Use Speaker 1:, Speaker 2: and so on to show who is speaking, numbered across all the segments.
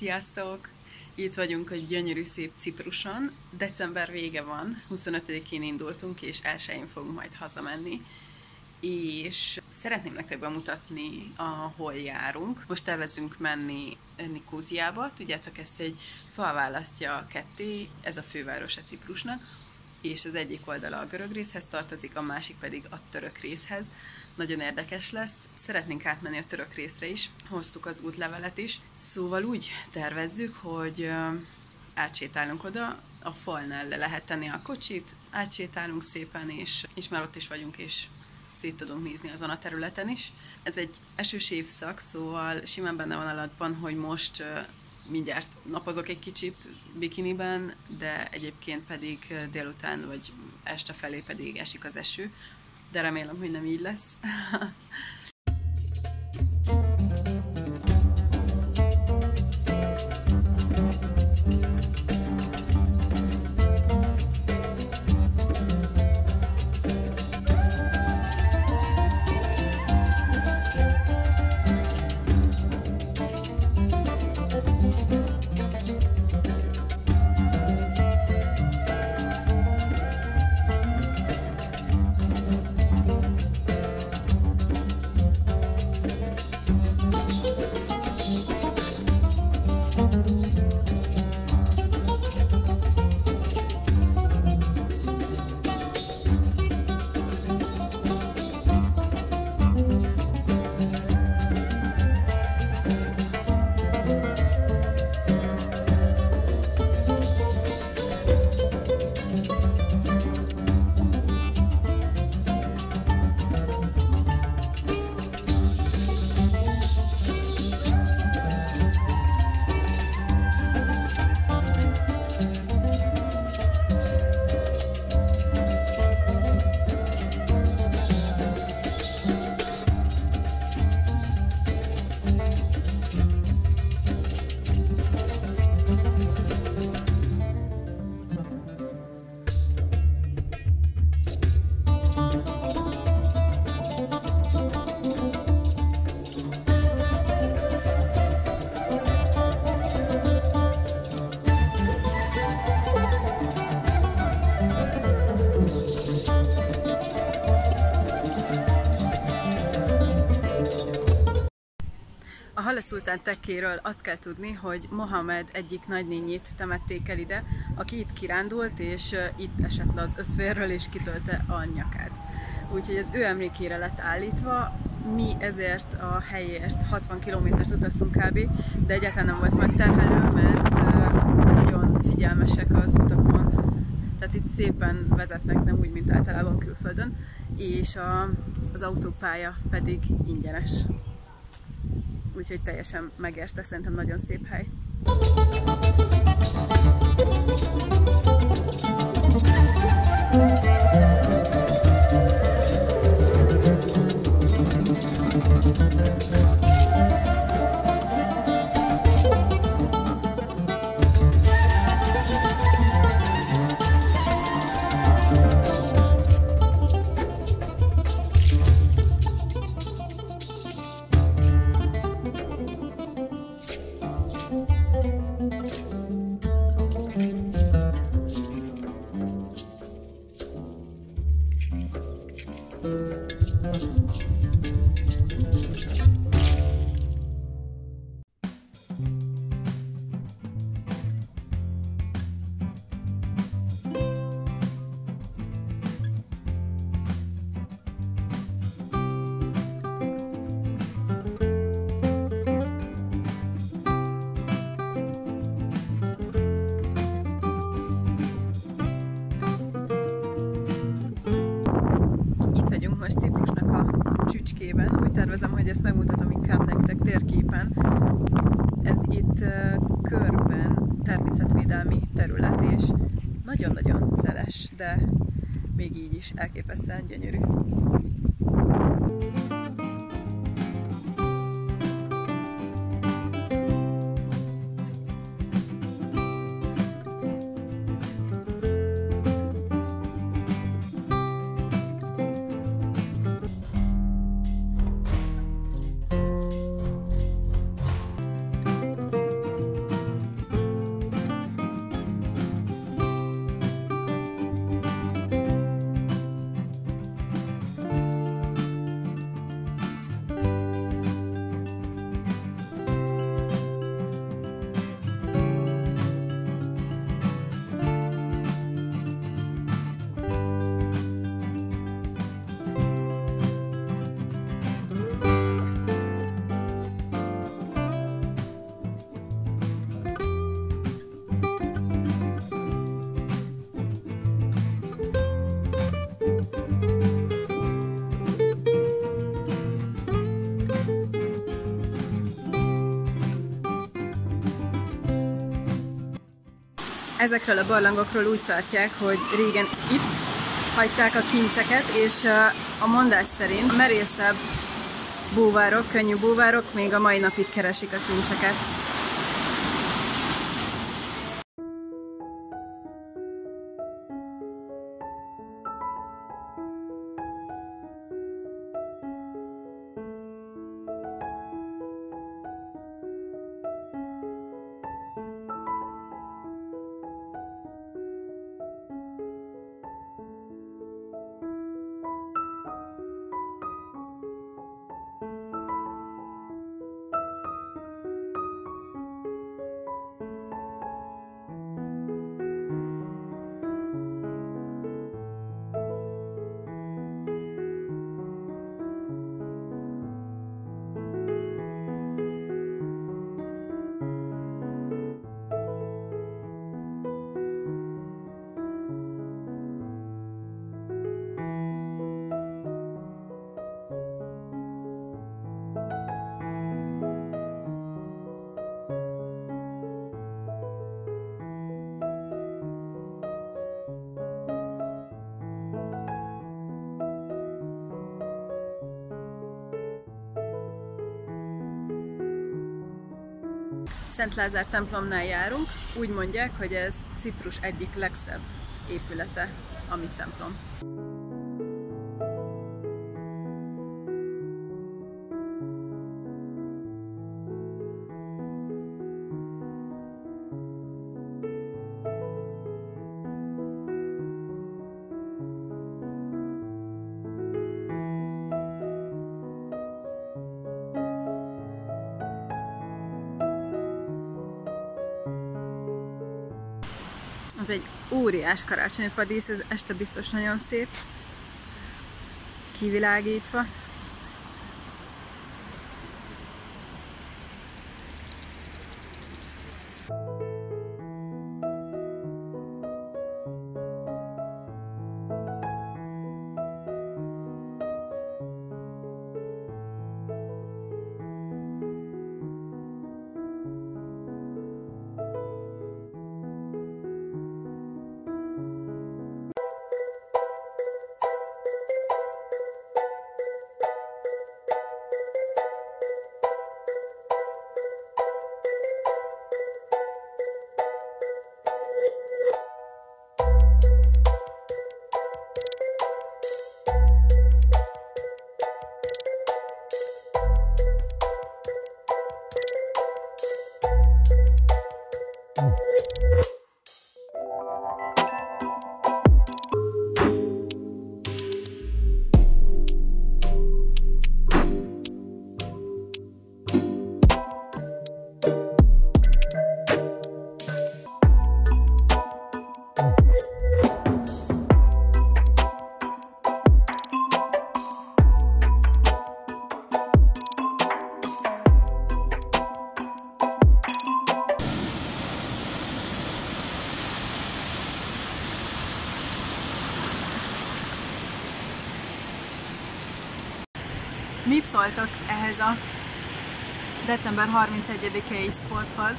Speaker 1: Sziasztok! Itt vagyunk a gyönyörű szép Cipruson. December vége van, 25-én indultunk, és 1 fogunk majd hazamenni. És szeretném nektek bemutatni, ahol járunk. Most tervezünk menni Nikóziába. Tudjátok, ezt egy fal választja ketté, ez a fővárosa Ciprusnak és az egyik oldala a görög részhez tartozik, a másik pedig a török részhez. Nagyon érdekes lesz. Szeretnénk átmenni a török részre is, hoztuk az útlevelet is. Szóval úgy tervezzük, hogy átsétálunk oda, a falnál le lehet tenni a kocsit, átsétálunk szépen, és, és már ott is vagyunk, és szét tudunk nézni azon a területen is. Ez egy esős évszak, szóval simán benne van alatban, hogy most mindjárt napozok egy kicsit bikiniben, de egyébként pedig délután vagy este felé pedig esik az eső, de remélem, hogy nem így lesz. A Hale Szultán tekkéről azt kell tudni, hogy Mohamed egyik nagynényét temették el ide, aki itt kirándult, és itt esett le az összférről, és kitölte a nyakát. Úgyhogy az ő emlékére lett állítva, mi ezért a helyért 60 kilométert utaztunk kb., de egyáltalán nem volt megterhelő, mert nagyon figyelmesek az utakon, tehát itt szépen vezetnek, nem úgy, mint általában külföldön, és a, az autópálya pedig ingyenes úgyhogy teljesen megérte, szerintem nagyon szép hely. Ezt megmutatom inkább nektek térképen. Ez itt körben természetvédelmi terület, és nagyon-nagyon szeles, de még így is elképesztően gyönyörű. Ezekről a barlangokról úgy tartják, hogy régen itt hagyták a kincseket, és a mondás szerint a merészebb búvárok, könnyű búvárok még a mai napig keresik a kincseket. Szent Lázár templomnál járunk, úgy mondják, hogy ez Ciprus egyik legszebb épülete, ami templom. Ez egy óriás karácsonyfadísz, ez este biztos nagyon szép. Kivilágítva. December 31-i sporthoz?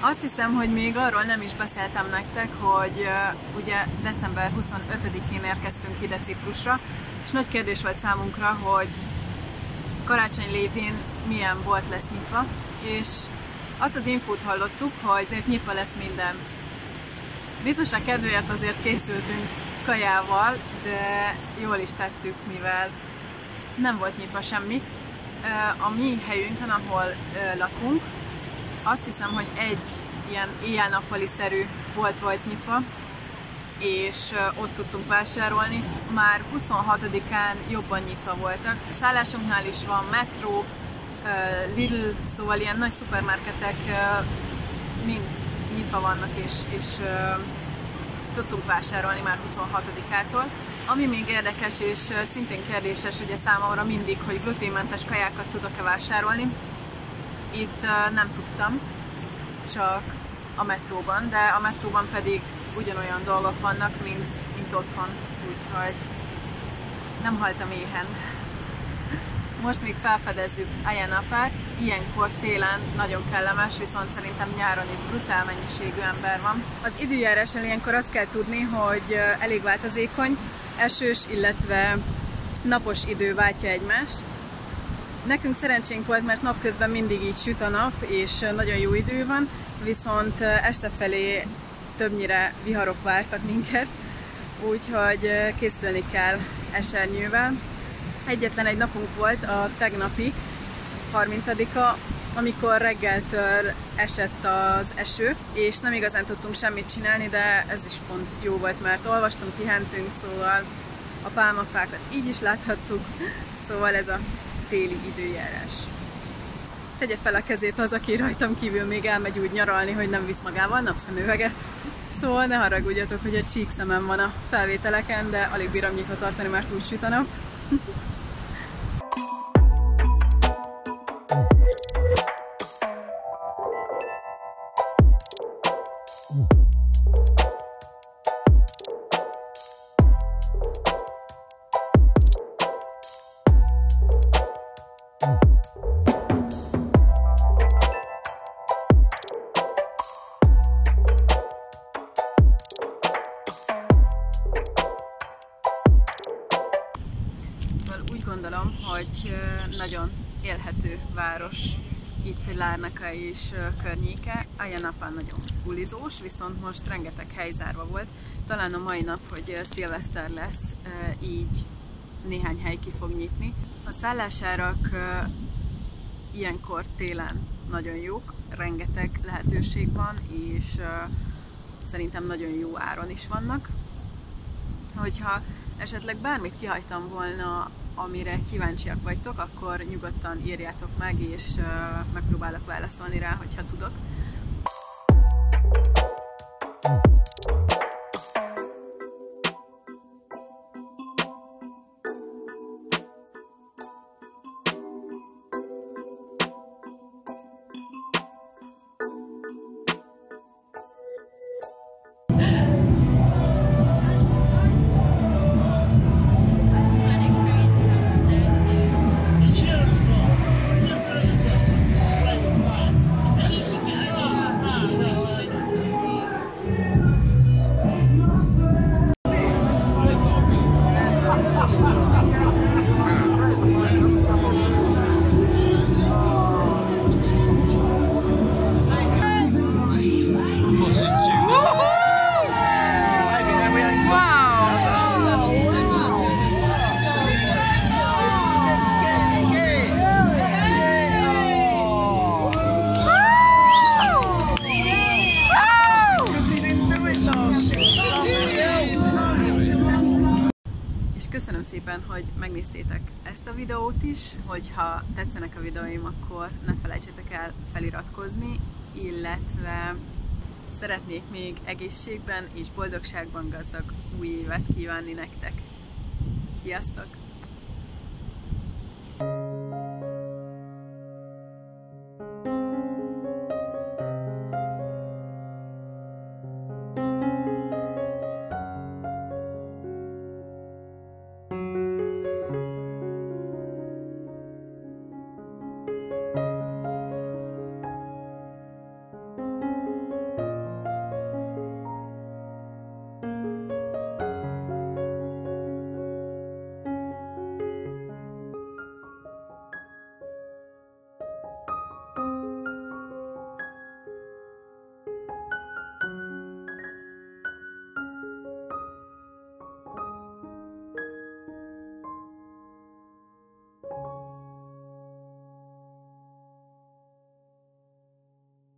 Speaker 1: Azt hiszem, hogy még arról nem is beszéltem nektek, hogy uh, ugye december 25-én érkeztünk ide Ciprusra, és nagy kérdés volt számunkra, hogy karácsony lévén milyen volt lesz nyitva, és azt az infót hallottuk, hogy nyitva lesz minden. Biztosan kedvéért azért készültünk kajával, de jól is tettük, mivel nem volt nyitva semmi. A mi helyünkön, ahol lakunk, azt hiszem, hogy egy ilyen éjjel-nappali szerű volt volt nyitva, és ott tudtunk vásárolni. Már 26-án jobban nyitva voltak. A szállásunknál is van metró, Lidl, szóval ilyen nagy szupermarketek mind nyitva vannak, és, és tudtunk vásárolni már 26-ától. Ami még érdekes és szintén kérdéses ugye számomra mindig, hogy gluténmentes kajákat tudok-e vásárolni. Itt nem tudtam, csak a metróban, de a metróban pedig ugyanolyan dolgok vannak, mint, mint otthon, úgyhogy nem haltam éhen. Most még felfedezzük Ayanapát, ilyenkor télen nagyon kellemes, viszont szerintem nyáron itt brutál mennyiségű ember van. Az időjárással ilyenkor azt kell tudni, hogy elég változékony, esős, illetve napos idő váltja egymást. Nekünk szerencsénk volt, mert napközben mindig így süt a nap, és nagyon jó idő van, viszont este felé többnyire viharok vártak minket, úgyhogy készülni kell esernyővel. Egyetlen egy napunk volt a tegnapi 30-a, amikor reggeltől esett az eső, és nem igazán tudtunk semmit csinálni, de ez is pont jó volt, mert olvastunk, pihentünk, szóval a pálmafákat így is láthattuk, szóval ez a téli időjárás. Tegye fel a kezét az, aki rajtam kívül még elmegy úgy nyaralni, hogy nem visz magával napszemüveget. Szóval ne haragudjatok, hogy a csíkszemem van a felvételeken, de alig bírom nyitva tartani, mert úgy süt a nap. Gondolom, hogy nagyon élhető város itt Lárnaka és környéke. Ayanapán nagyon bulizós, viszont most rengeteg helyzárva volt. Talán a mai nap, hogy szilveszter lesz, így néhány hely ki fog nyitni. A szállásárak ilyenkor télen nagyon jók, rengeteg lehetőség van, és szerintem nagyon jó áron is vannak. Hogyha esetleg bármit kihagytam volna amire kíváncsiak vagytok, akkor nyugodtan írjátok meg, és megpróbálok válaszolni rá, hogyha tudok. Videót is, hogyha tetszenek a videóim, akkor ne felejtsetek el feliratkozni, illetve szeretnék még egészségben és boldogságban gazdag új évet kívánni nektek. Sziasztok!